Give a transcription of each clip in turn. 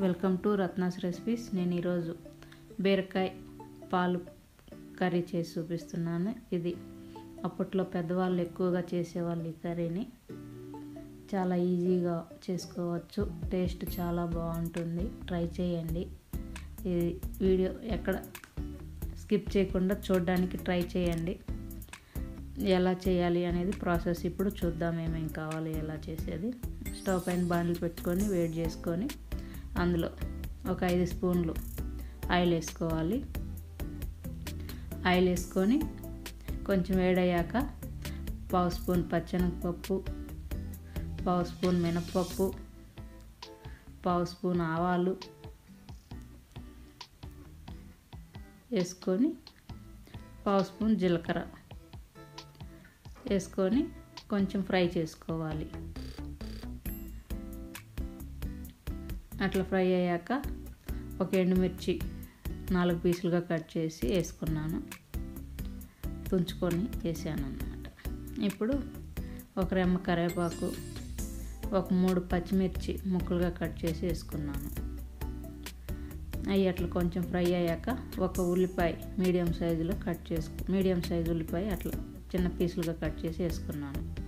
Welcome to Ratna's recipes. నేను ఈరోజు బీరకాయ పాలు కర్రీ చేసి చూపిస్తున్నాను. ఇది అప్పట్లో పెద్దవాళ్ళు ఎక్కువగా చేసేవాళ్ళు ఈ కర్రీని. చాలా ఈజీగా చేసుకోవచ్చు. టేస్ట్ చాలా బాగుంటుంది. ట్రై చేయండి. ఇది వీడియో ఎక్కడ స్కిప్ చేయకుండా చూడడానికి ట్రై చేయండి. ఎలా చేయాలి అనేది ప్రాసెస్ ఇప్పుడు చూద్దాం. ఏమేం కావాలి ఎలా చేసేది. స్టవ్ పైన బాండ్లు పెట్టుకొని వేడి చేసుకొని అందులో ఒక ఐదు స్పూన్లు ఆయిల్ వేసుకోవాలి. ఆయిల్ వేసుకొని కొంచెం వేడయ్యాక పావు స్పూన్ పచ్చెనగపప్పు పావు స్పూన్ మినప్పప్పు పావు స్పూన్ ఆవాలు వేసుకొని పావు స్పూన్ జీలకర్ర వేసుకొని కొంచెం ఫ్రై చేసుకోవాలి. అట్లా ఫ్రై అయ్యాక ఒక ఎండుమిర్చి నాలుగు పీసులుగా కట్ చేసి వేసుకున్నాను. తుంచుకొని వేసాను అన్నమాట. ఇప్పుడు ఒక రెమ్మ కరివేపాకు ఒక మూడు పచ్చిమిర్చి ముక్కలుగా కట్ చేసి వేసుకున్నాను. అవి అట్లా కొంచెం ఫ్రై అయ్యాక ఒక ఉల్లిపాయ మీడియం సైజులో కట్ చేసుకు మీడియం సైజు ఉల్లిపాయ అట్లా చిన్న పీసులుగా కట్ చేసి వేసుకున్నాను.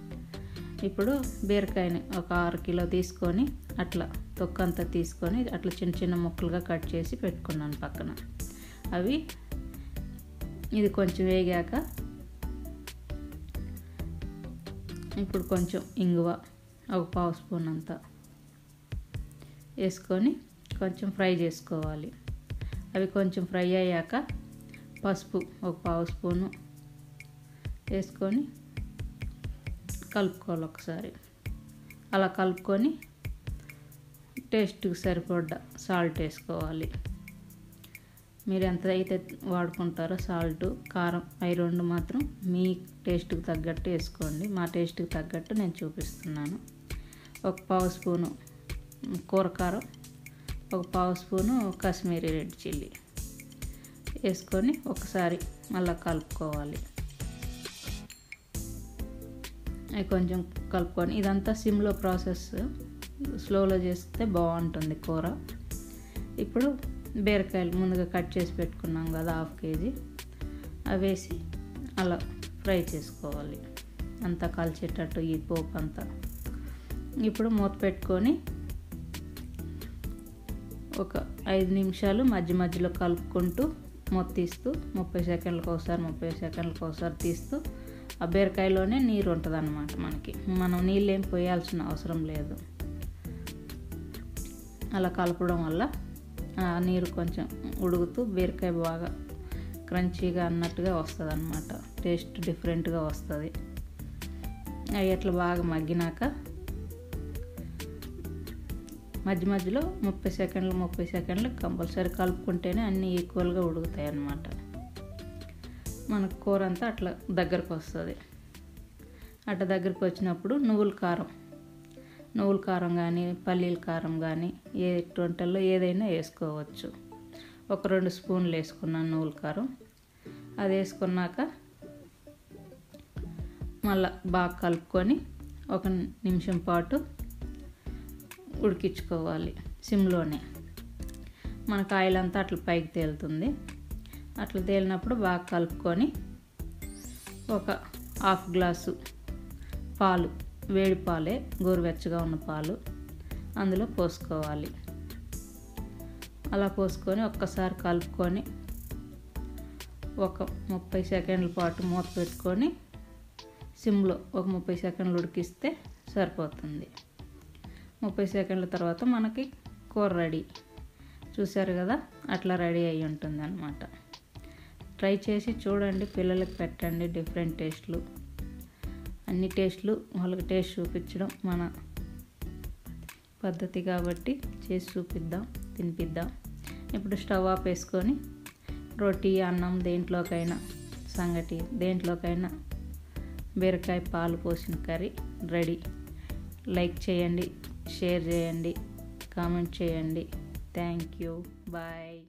ఇప్పుడు బీరకాయని ఒక ఆరు కిలో తీసుకొని అట్లా తొక్కంతా తీసుకొని అట్లా చిన్న చిన్న ముక్కలుగా కట్ చేసి పెట్టుకున్నాను పక్కన. అవి ఇది కొంచెం వేగాక ఇప్పుడు కొంచెం ఇంగువ ఒక పావు స్పూన్ అంతా వేసుకొని కొంచెం ఫ్రై చేసుకోవాలి. అవి కొంచెం ఫ్రై అయ్యాక పసుపు ఒక పావు స్పూను వేసుకొని కలుపుకోవాలి ఒకసారి. అలా కలుపుకొని టేస్ట్కి సరిపడ్డ సాల్ట్ వేసుకోవాలి. మీరు ఎంత అయితే వాడుకుంటారో సాల్ట్ కారం అవి రెండు మాత్రం మీ టేస్ట్కి తగ్గట్టు వేసుకోండి. మా టేస్ట్కి తగ్గట్టు నేను చూపిస్తున్నాను. ఒక పావు స్పూను కూర కారం ఒక పావు స్పూను కాశ్మీరీ రెడ్ చిల్లీ వేసుకొని ఒకసారి మళ్ళీ కలుపుకోవాలి. కొంచెం కలుపుకొని ఇదంతా సిమ్లో ప్రాసెస్. స్లోలో చేస్తే బాగుంటుంది కూర. ఇప్పుడు బీరకాయలు ముందుగా కట్ చేసి పెట్టుకున్నాం కదా హాఫ్ కేజీ. అవి వేసి అలా ఫ్రై చేసుకోవాలి. అంతా కలిసేటట్టు ఈ పోపు అంతా. ఇప్పుడు మూత పెట్టుకొని ఒక ఐదు నిమిషాలు మధ్య మధ్యలో కలుపుకుంటూ మూత తీస్తూ ముప్పై సెకండ్లకు ఒకసారి ముప్పై సెకండ్లకు ఒకసారి తీస్తూ ఆ బీరకాయలోనే నీరు ఉంటుంది అన్నమాట మనకి. మనం నీళ్ళు ఏం పోయాల్సిన అవసరం లేదు. అలా కలపడం వల్ల ఆ నీరు కొంచెం ఉడుకుతూ బీరకాయ బాగా క్రంచీగా అన్నట్టుగా వస్తుంది అనమాట టేస్ట్ డిఫరెంట్గా వస్తుంది. అవి అట్లా బాగా మగ్గినాక మధ్య మధ్యలో ముప్పై సెకండ్లు ముప్పై సెకండ్లు కంపల్సరీ కలుపుకుంటేనే అన్నీ ఈక్వల్గా ఉడుకుతాయి అన్నమాట మనకు కూర అంతా అట్లా దగ్గరకు వస్తుంది. అట్లా దగ్గరకు వచ్చినప్పుడు నువ్వుల కారం. నువ్వుల కారం కానీ పల్లీల కారం కానీ ఏ వంటల్లో ఏదైనా వేసుకోవచ్చు. ఒక రెండు స్పూన్లు వేసుకున్నాను నువ్వుల కారం. అది వేసుకున్నాక మళ్ళీ బాగా కలుపుకొని ఒక నిమిషం పాటు ఉడికించుకోవాలి సిమ్లోనే. మనకు ఆయిల్ అంతా అట్లా పైకి తేలుతుంది. అట్లా తేలినప్పుడు బాగా కలుపుకొని ఒక హాఫ్ గ్లాసు పాలు వేడి పాలే గోరువెచ్చగా ఉన్న పాలు అందులో పోసుకోవాలి. అలా పోసుకొని ఒక్కసారి కలుపుకొని ఒక ముప్పై సెకండ్ల పాటు మూత పెట్టుకొని సిమ్లో ఒక ముప్పై సెకండ్లు ఉడికిస్తే సరిపోతుంది. ముప్పై సెకండ్ల తర్వాత మనకి కూర రెడీ. చూశారు కదా? అట్లా రెడీ అయి ఉంటుంది అనమాట ట్రై చేసి చూడండి పిల్లలకి పెట్టండి డిఫరెంట్ టేస్ట్లు. అన్ని టేస్ట్లు వాళ్ళకి టేస్ట్ చూపించడం మన పద్ధతి కాబట్టి చేసి చూపిద్దాం తినిపిద్దాం. ఇప్పుడు స్టవ్ ఆఫ్ వేసుకొని రొట్టి అన్నం దేంట్లోకైనా సంగటి దేంట్లోకైనా బీరకాయ పాలు పోసిన కర్రీ రెడీ. లైక్ చేయండి షేర్ చేయండి కామెంట్ చేయండి. Thank you. బాయ్.